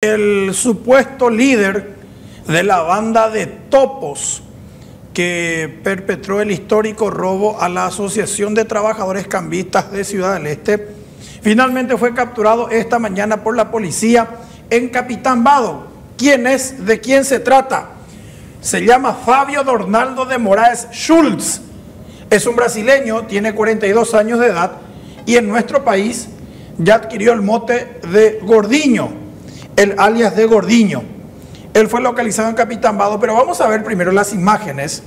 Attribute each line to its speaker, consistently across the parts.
Speaker 1: El supuesto líder de la banda de topos que perpetró el histórico robo a la Asociación de Trabajadores Cambistas de Ciudad del Este, finalmente fue capturado esta mañana por la policía en Capitán Vado. ¿Quién es? ¿De quién se trata? Se llama Fabio Dornaldo de Moraes Schultz. Es un brasileño, tiene 42 años de edad y en nuestro país ya adquirió el mote de Gordiño el alias de Gordiño. Él fue localizado en Capitán Vado, pero vamos a ver primero las imágenes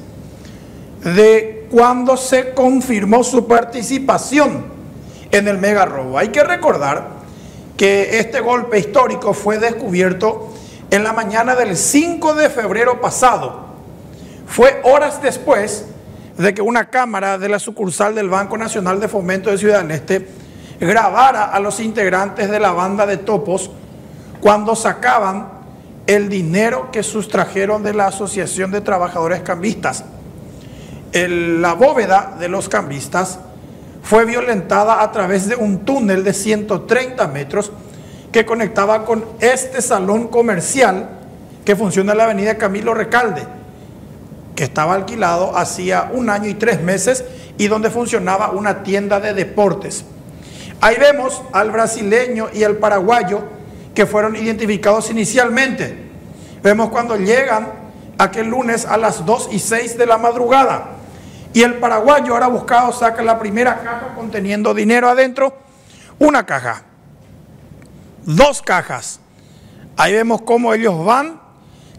Speaker 1: de cuando se confirmó su participación en el mega robo. Hay que recordar que este golpe histórico fue descubierto en la mañana del 5 de febrero pasado. Fue horas después de que una cámara de la sucursal del Banco Nacional de Fomento de Ciudad del Este grabara a los integrantes de la banda de topos cuando sacaban el dinero que sustrajeron de la Asociación de Trabajadores Cambistas. la bóveda de los cambistas fue violentada a través de un túnel de 130 metros que conectaba con este salón comercial que funciona en la avenida Camilo Recalde, que estaba alquilado hacía un año y tres meses y donde funcionaba una tienda de deportes. Ahí vemos al brasileño y al paraguayo que fueron identificados inicialmente. Vemos cuando llegan aquel lunes a las 2 y 6 de la madrugada. Y el paraguayo ahora buscado saca la primera caja conteniendo dinero adentro. Una caja. Dos cajas. Ahí vemos cómo ellos van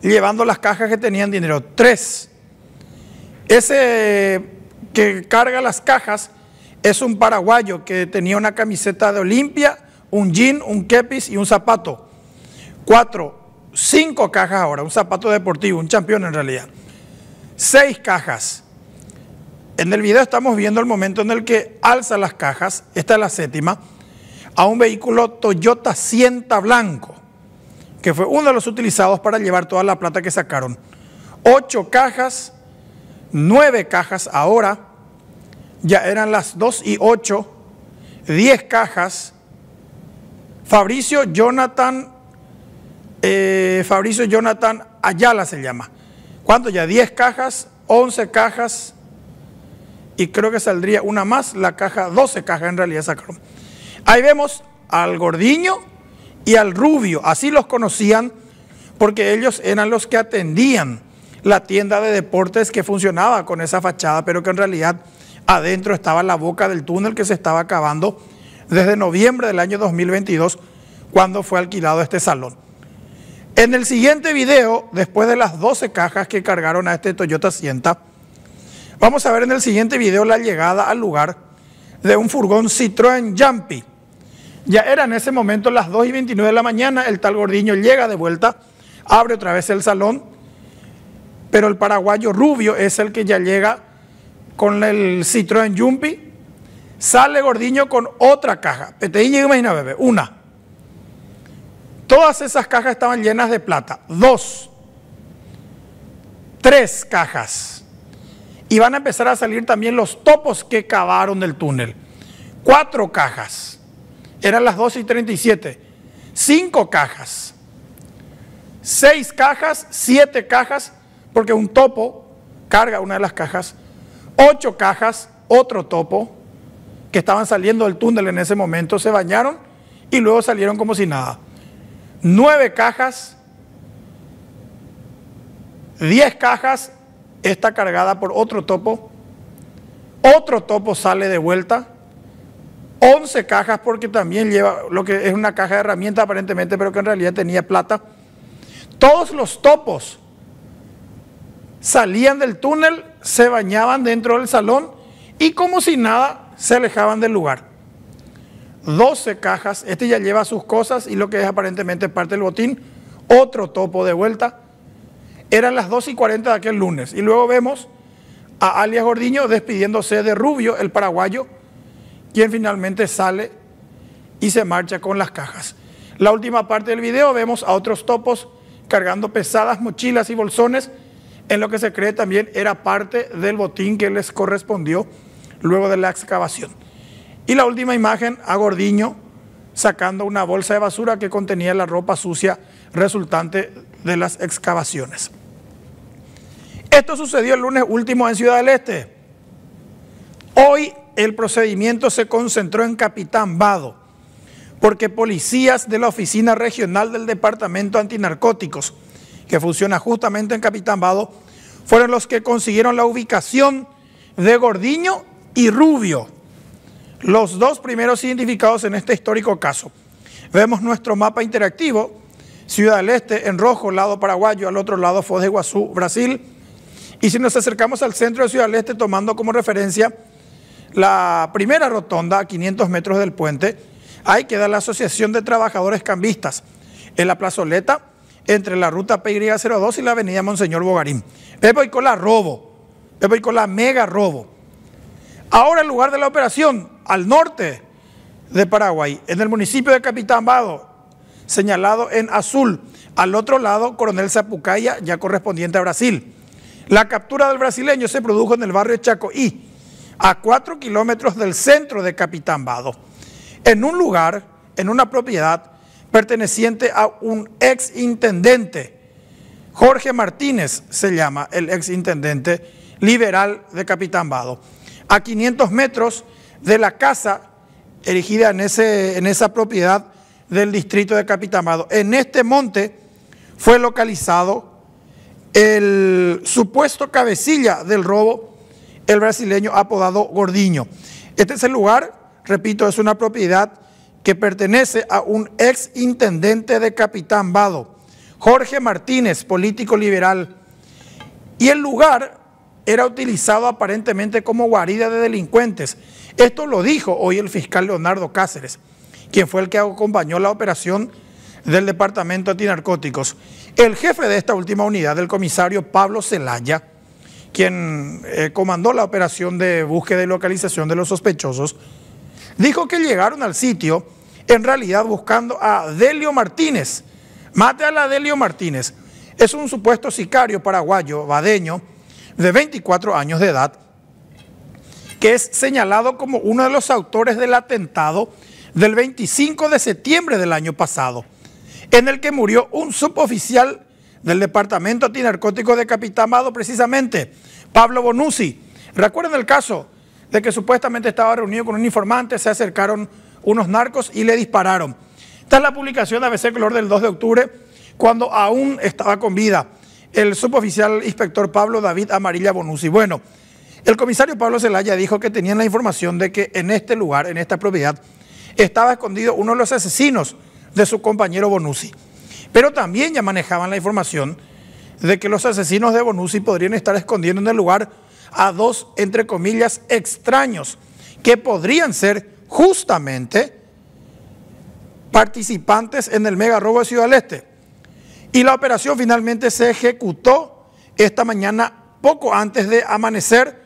Speaker 1: llevando las cajas que tenían dinero. Tres. Ese que carga las cajas es un paraguayo que tenía una camiseta de Olimpia un jean, un kepis y un zapato. Cuatro, cinco cajas ahora, un zapato deportivo, un campeón en realidad. Seis cajas. En el video estamos viendo el momento en el que alza las cajas, esta es la séptima, a un vehículo Toyota Sienta Blanco, que fue uno de los utilizados para llevar toda la plata que sacaron. Ocho cajas, nueve cajas ahora, ya eran las dos y ocho, diez cajas, Fabricio Jonathan, eh, Fabricio Jonathan Ayala se llama. ¿Cuánto ya? 10 cajas, 11 cajas y creo que saldría una más, la caja, 12 cajas en realidad sacaron. Ahí vemos al gordiño y al rubio, así los conocían porque ellos eran los que atendían la tienda de deportes que funcionaba con esa fachada, pero que en realidad adentro estaba la boca del túnel que se estaba acabando desde noviembre del año 2022, cuando fue alquilado este salón. En el siguiente video, después de las 12 cajas que cargaron a este Toyota Sienta, vamos a ver en el siguiente video la llegada al lugar de un furgón Citroën Jumpy. Ya era en ese momento las 2 y 29 de la mañana, el tal Gordiño llega de vuelta, abre otra vez el salón, pero el paraguayo rubio es el que ya llega con el Citroën Jumpy Sale Gordiño con otra caja. Peteíña, imagina, bebé, una. Todas esas cajas estaban llenas de plata. Dos. Tres cajas. Y van a empezar a salir también los topos que cavaron del túnel. Cuatro cajas. Eran las 12 y 37. Cinco cajas. Seis cajas, siete cajas, porque un topo carga una de las cajas. Ocho cajas, otro topo que estaban saliendo del túnel en ese momento se bañaron y luego salieron como si nada. Nueve cajas, diez cajas, está cargada por otro topo, otro topo sale de vuelta, once cajas porque también lleva lo que es una caja de herramientas aparentemente, pero que en realidad tenía plata. Todos los topos salían del túnel, se bañaban dentro del salón y como si nada se alejaban del lugar. 12 cajas, este ya lleva sus cosas y lo que es aparentemente parte del botín, otro topo de vuelta. Eran las 2 y 40 de aquel lunes. Y luego vemos a alias Gordiño despidiéndose de Rubio, el paraguayo, quien finalmente sale y se marcha con las cajas. La última parte del video vemos a otros topos cargando pesadas mochilas y bolsones en lo que se cree también era parte del botín que les correspondió luego de la excavación. Y la última imagen a Gordiño sacando una bolsa de basura que contenía la ropa sucia resultante de las excavaciones. Esto sucedió el lunes último en Ciudad del Este. Hoy el procedimiento se concentró en Capitán Vado, porque policías de la Oficina Regional del Departamento Antinarcóticos, que funciona justamente en Capitán Vado, fueron los que consiguieron la ubicación de Gordiño y Rubio, los dos primeros identificados en este histórico caso. Vemos nuestro mapa interactivo, Ciudad del Este en rojo, lado paraguayo, al otro lado Foz de Iguazú, Brasil. Y si nos acercamos al centro de Ciudad del Este, tomando como referencia la primera rotonda a 500 metros del puente, ahí queda la Asociación de Trabajadores Cambistas, en la plazoleta entre la ruta PY02 y la avenida Monseñor Bogarín. Pepe y con la robo, Pepe y con la mega robo. Ahora el lugar de la operación, al norte de Paraguay, en el municipio de Capitán Vado, señalado en azul. Al otro lado, Coronel Zapucaya, ya correspondiente a Brasil. La captura del brasileño se produjo en el barrio Chacoí, a cuatro kilómetros del centro de Capitán Vado, en un lugar, en una propiedad perteneciente a un ex intendente, Jorge Martínez se llama el ex intendente liberal de Capitán Vado, a 500 metros de la casa erigida en, ese, en esa propiedad del distrito de Capitamado. En este monte fue localizado el supuesto cabecilla del robo, el brasileño apodado Gordiño. Este es el lugar, repito, es una propiedad que pertenece a un ex intendente de Capitán Vado, Jorge Martínez, político liberal. Y el lugar era utilizado aparentemente como guarida de delincuentes. Esto lo dijo hoy el fiscal Leonardo Cáceres quien fue el que acompañó la operación del Departamento Antinarcóticos. El jefe de esta última unidad, el comisario Pablo Zelaya, quien eh, comandó la operación de búsqueda y localización de los sospechosos, dijo que llegaron al sitio en realidad buscando a Delio Martínez. Mate a la Delio Martínez. Es un supuesto sicario paraguayo, vadeño, de 24 años de edad, que es señalado como uno de los autores del atentado del 25 de septiembre del año pasado, en el que murió un suboficial del Departamento Antinarcótico de Capitamado, precisamente, Pablo Bonucci. Recuerden el caso de que supuestamente estaba reunido con un informante, se acercaron unos narcos y le dispararon. Esta es la publicación de ABC Color del 2 de octubre, cuando aún estaba con vida el suboficial inspector Pablo David Amarilla Bonucci. Bueno, el comisario Pablo Zelaya dijo que tenían la información de que en este lugar, en esta propiedad, estaba escondido uno de los asesinos de su compañero Bonucci. Pero también ya manejaban la información de que los asesinos de Bonucci podrían estar escondiendo en el lugar a dos, entre comillas, extraños, que podrían ser justamente participantes en el mega robo de Ciudad del Este. Y la operación finalmente se ejecutó esta mañana, poco antes de amanecer.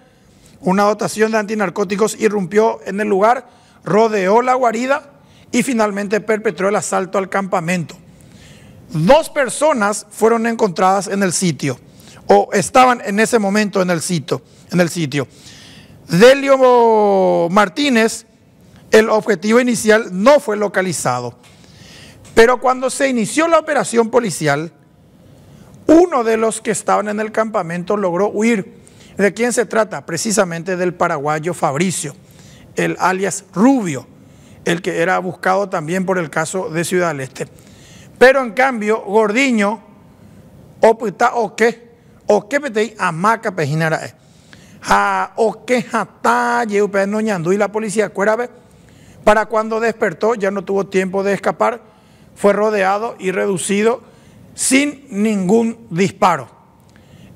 Speaker 1: Una dotación de antinarcóticos irrumpió en el lugar rodeó la guarida y finalmente perpetró el asalto al campamento. Dos personas fueron encontradas en el sitio o estaban en ese momento en el sitio. En el sitio. Delio Martínez, el objetivo inicial no fue localizado, pero cuando se inició la operación policial, uno de los que estaban en el campamento logró huir. ¿De quién se trata? Precisamente del paraguayo Fabricio el alias Rubio, el que era buscado también por el caso de Ciudad del Este. Pero en cambio, Gordiño, o qué, o qué petei amaca pejinara a o que jata no y la policía cuérabe para cuando despertó ya no tuvo tiempo de escapar, fue rodeado y reducido sin ningún disparo.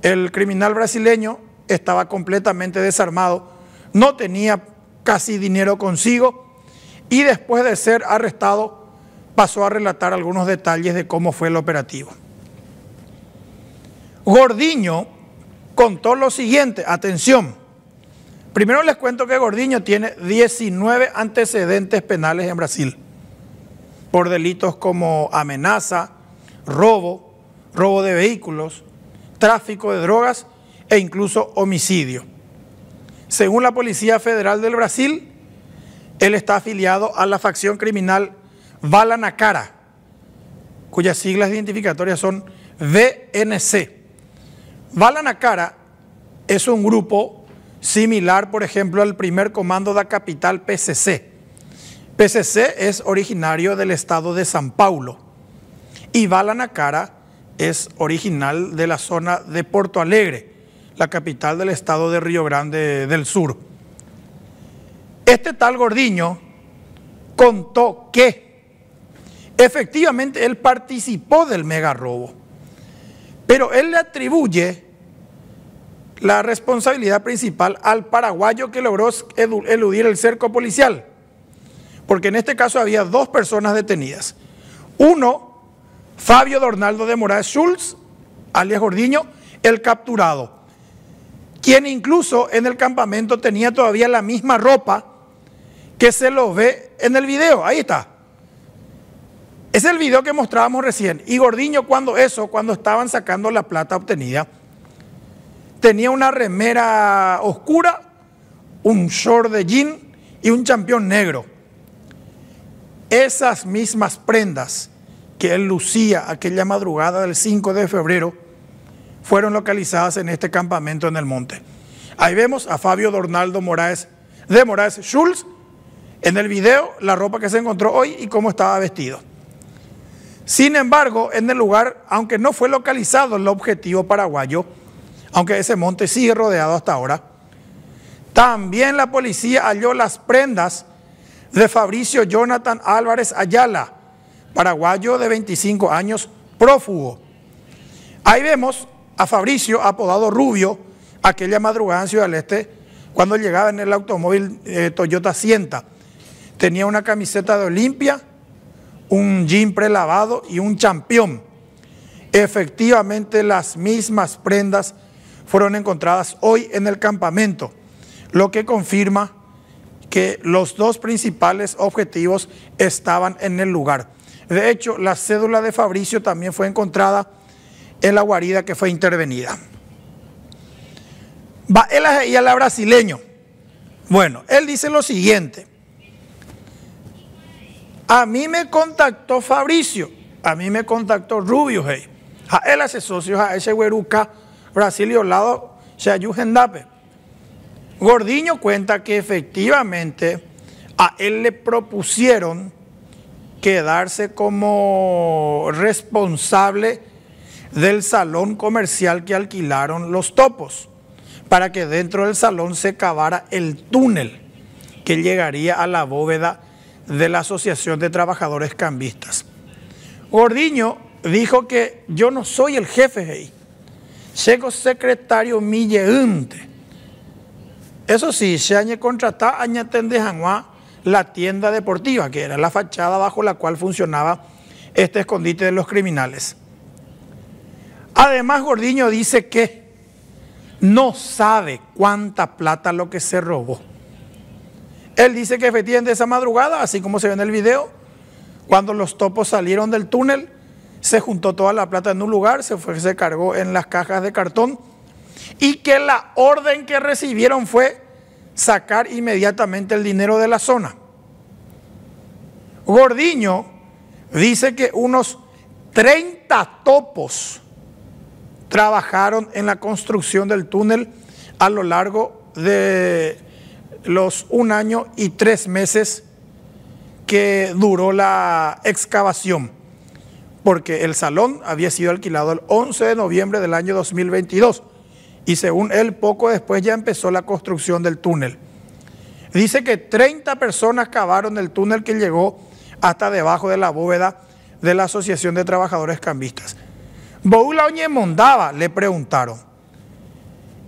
Speaker 1: El criminal brasileño estaba completamente desarmado, no tenía casi dinero consigo y después de ser arrestado pasó a relatar algunos detalles de cómo fue el operativo. Gordiño contó lo siguiente, atención, primero les cuento que Gordiño tiene 19 antecedentes penales en Brasil por delitos como amenaza, robo, robo de vehículos, tráfico de drogas e incluso homicidio. Según la Policía Federal del Brasil, él está afiliado a la facción criminal Vala Nacara, cuyas siglas identificatorias son VNC. Valanacara es un grupo similar, por ejemplo, al primer comando de capital PCC. PCC es originario del estado de San Paulo y Valanacara es original de la zona de Porto Alegre, la capital del estado de Río Grande del Sur. Este tal Gordiño contó que efectivamente él participó del mega robo, pero él le atribuye la responsabilidad principal al paraguayo que logró eludir el cerco policial, porque en este caso había dos personas detenidas. Uno, Fabio Dornaldo de Morales Schultz, alias Gordiño, el capturado, quien incluso en el campamento tenía todavía la misma ropa que se lo ve en el video, ahí está. Es el video que mostrábamos recién. Y Gordiño cuando eso, cuando estaban sacando la plata obtenida, tenía una remera oscura, un short de jean y un champión negro. Esas mismas prendas que él lucía aquella madrugada del 5 de febrero fueron localizadas en este campamento en el monte. Ahí vemos a Fabio Dornaldo Moraes de Moraes Schulz en el video, la ropa que se encontró hoy y cómo estaba vestido. Sin embargo, en el lugar, aunque no fue localizado el objetivo paraguayo, aunque ese monte sigue rodeado hasta ahora. También la policía halló las prendas de Fabricio Jonathan Álvarez Ayala, paraguayo de 25 años, prófugo. Ahí vemos a Fabricio, apodado Rubio, aquella madrugada en Ciudad del Este, cuando llegaba en el automóvil eh, Toyota Sienta. Tenía una camiseta de Olimpia, un jean prelavado y un champión. Efectivamente, las mismas prendas fueron encontradas hoy en el campamento, lo que confirma que los dos principales objetivos estaban en el lugar. De hecho, la cédula de Fabricio también fue encontrada en la guarida que fue intervenida. Va él y a brasileño. Bueno, él dice lo siguiente. A mí me contactó Fabricio, a mí me contactó Rubio, hey. A él hace socios a ese güeruca Brasil y lado Gendape. Gordiño cuenta que efectivamente a él le propusieron quedarse como responsable del salón comercial que alquilaron los topos, para que dentro del salón se cavara el túnel que llegaría a la bóveda de la Asociación de Trabajadores Cambistas. Gordiño dijo que yo no soy el jefe ahí, Seco secretario Milleunte. Eso sí, se añe contratar de Janguá la tienda deportiva, que era la fachada bajo la cual funcionaba este escondite de los criminales. Además, Gordiño dice que no sabe cuánta plata lo que se robó. Él dice que efectivamente esa madrugada, así como se ve en el video, cuando los topos salieron del túnel, se juntó toda la plata en un lugar, se, fue, se cargó en las cajas de cartón y que la orden que recibieron fue sacar inmediatamente el dinero de la zona. Gordiño dice que unos 30 topos trabajaron en la construcción del túnel a lo largo de los un año y tres meses que duró la excavación porque el salón había sido alquilado el 11 de noviembre del año 2022 y según él poco después ya empezó la construcción del túnel. Dice que 30 personas cavaron el túnel que llegó hasta debajo de la bóveda de la Asociación de Trabajadores Cambistas. Boula Oñe Mondaba le preguntaron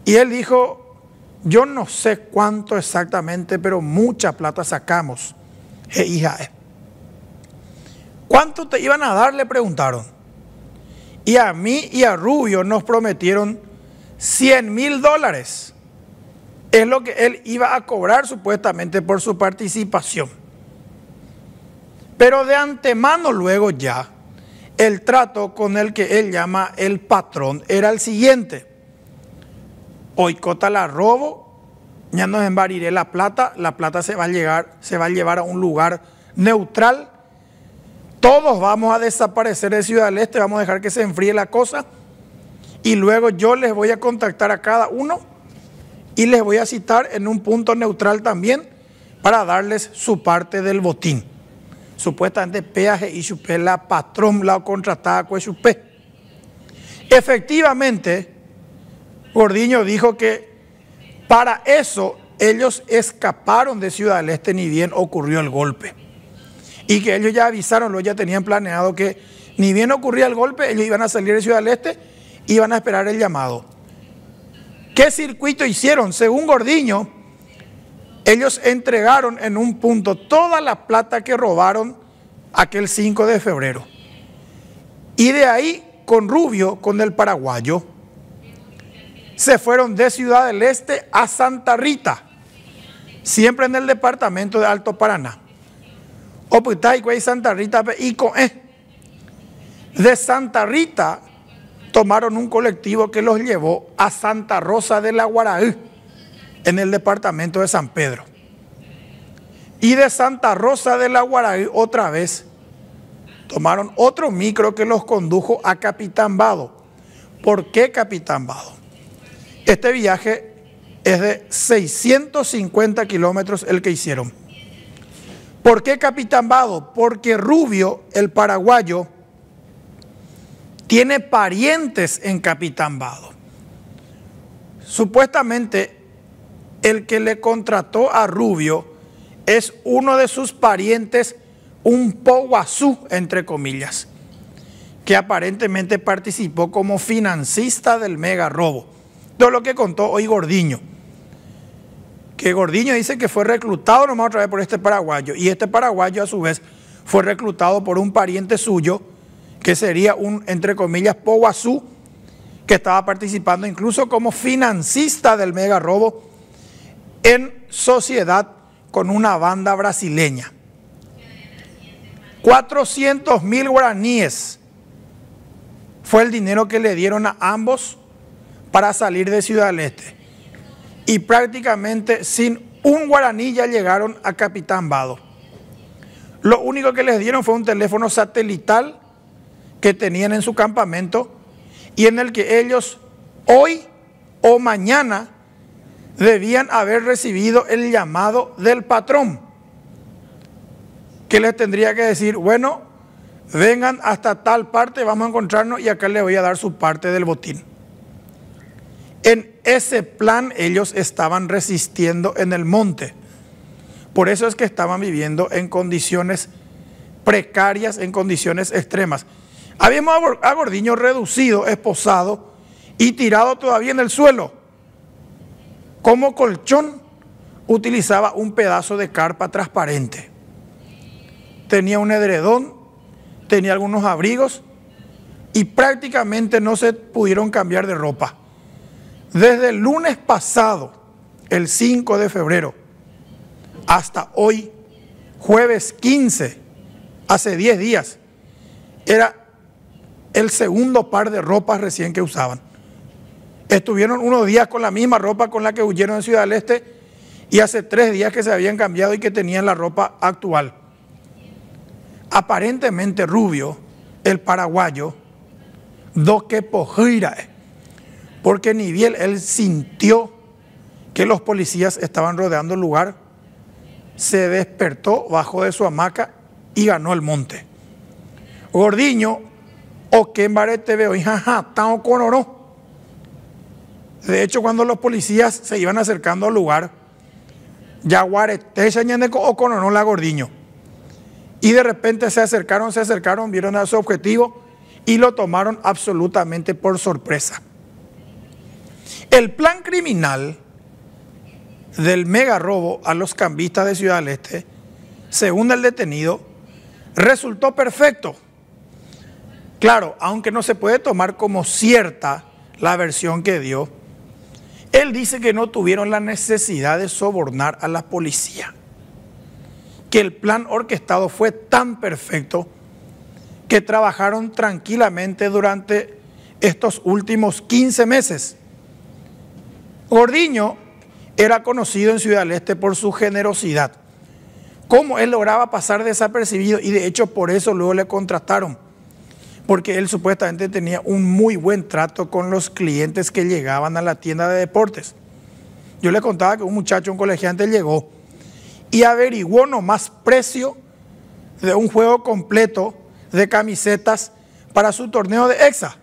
Speaker 1: y él dijo, yo no sé cuánto exactamente, pero mucha plata sacamos. hija, ¿Cuánto te iban a dar? Le preguntaron. Y a mí y a Rubio nos prometieron 100 mil dólares. Es lo que él iba a cobrar supuestamente por su participación. Pero de antemano luego ya, el trato con el que él llama el patrón era el siguiente. Hoy cota la robo, ya nos embariré la plata, la plata se va a llegar, se va a llevar a un lugar neutral todos vamos a desaparecer de Ciudad del Este, vamos a dejar que se enfríe la cosa y luego yo les voy a contactar a cada uno y les voy a citar en un punto neutral también para darles su parte del botín. Supuestamente peaje y chupé la patrón la contratada con chupé. Efectivamente, Gordiño dijo que para eso ellos escaparon de Ciudad del Este ni bien ocurrió el golpe. Y que ellos ya avisaron, ya tenían planeado que ni bien ocurría el golpe, ellos iban a salir de Ciudad del Este y iban a esperar el llamado. ¿Qué circuito hicieron? Según Gordiño, ellos entregaron en un punto toda la plata que robaron aquel 5 de febrero. Y de ahí, con Rubio, con el paraguayo, se fueron de Ciudad del Este a Santa Rita, siempre en el departamento de Alto Paraná. y Santa Rita y eh. De Santa Rita tomaron un colectivo que los llevó a Santa Rosa de la Guaraí, en el departamento de San Pedro. Y de Santa Rosa de la Guaraí otra vez tomaron otro micro que los condujo a Capitán Vado. ¿Por qué Capitán Vado? Este viaje es de 650 kilómetros el que hicieron. ¿Por qué Capitán Vado? Porque Rubio, el paraguayo, tiene parientes en Capitán Vado. Supuestamente el que le contrató a Rubio es uno de sus parientes, un poguazú, entre comillas, que aparentemente participó como financista del mega robo. Todo lo que contó hoy Gordiño. Que Gordiño dice que fue reclutado nomás otra vez por este paraguayo. Y este paraguayo a su vez fue reclutado por un pariente suyo, que sería un, entre comillas, poguazú, que estaba participando incluso como financista del mega robo en sociedad con una banda brasileña. 400 mil guaraníes fue el dinero que le dieron a ambos para salir de Ciudad del Este. Y prácticamente sin un guaraní ya llegaron a Capitán Vado. Lo único que les dieron fue un teléfono satelital que tenían en su campamento y en el que ellos hoy o mañana debían haber recibido el llamado del patrón, que les tendría que decir, bueno, vengan hasta tal parte, vamos a encontrarnos y acá les voy a dar su parte del botín. En ese plan ellos estaban resistiendo en el monte. Por eso es que estaban viviendo en condiciones precarias, en condiciones extremas. Habíamos a Gordiño reducido, esposado y tirado todavía en el suelo. Como colchón utilizaba un pedazo de carpa transparente. Tenía un edredón, tenía algunos abrigos y prácticamente no se pudieron cambiar de ropa. Desde el lunes pasado, el 5 de febrero, hasta hoy, jueves 15, hace 10 días, era el segundo par de ropas recién que usaban. Estuvieron unos días con la misma ropa con la que huyeron de Ciudad del Este y hace tres días que se habían cambiado y que tenían la ropa actual. Aparentemente Rubio, el paraguayo, do que pojira porque ni bien él sintió que los policías estaban rodeando el lugar, se despertó, bajó de su hamaca y ganó el monte. Gordiño, o en te veo, y jaja, tan oro. De hecho, cuando los policías se iban acercando al lugar, ya te o la Gordiño. Y de repente se acercaron, se acercaron, vieron a su objetivo y lo tomaron absolutamente por sorpresa. El plan criminal del mega robo a los cambistas de Ciudad del Este, según el detenido, resultó perfecto. Claro, aunque no se puede tomar como cierta la versión que dio, él dice que no tuvieron la necesidad de sobornar a la policía, que el plan orquestado fue tan perfecto que trabajaron tranquilamente durante estos últimos 15 meses Gordiño era conocido en Ciudad del Este por su generosidad. cómo él lograba pasar desapercibido y de hecho por eso luego le contrataron, porque él supuestamente tenía un muy buen trato con los clientes que llegaban a la tienda de deportes. Yo le contaba que un muchacho, un colegiante llegó y averiguó nomás precio de un juego completo de camisetas para su torneo de EXA.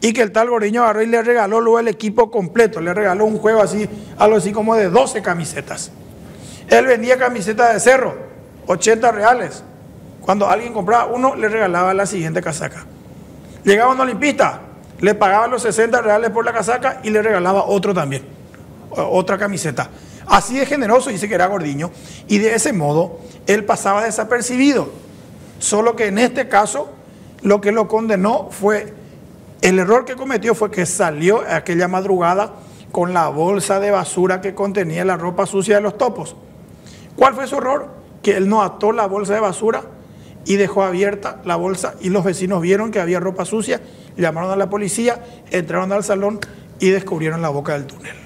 Speaker 1: Y que el tal Goriño agarró le regaló luego el equipo completo, le regaló un juego así, algo así como de 12 camisetas. Él vendía camisetas de cerro, 80 reales. Cuando alguien compraba uno, le regalaba la siguiente casaca. Llegaba un olimpista, le pagaba los 60 reales por la casaca y le regalaba otro también otra camiseta. Así de generoso dice que era Gordiño y de ese modo él pasaba desapercibido. Solo que en este caso lo que lo condenó fue, el error que cometió fue que salió aquella madrugada con la bolsa de basura que contenía la ropa sucia de los topos. ¿Cuál fue su error? Que él no ató la bolsa de basura y dejó abierta la bolsa y los vecinos vieron que había ropa sucia, llamaron a la policía, entraron al salón y descubrieron la boca del túnel.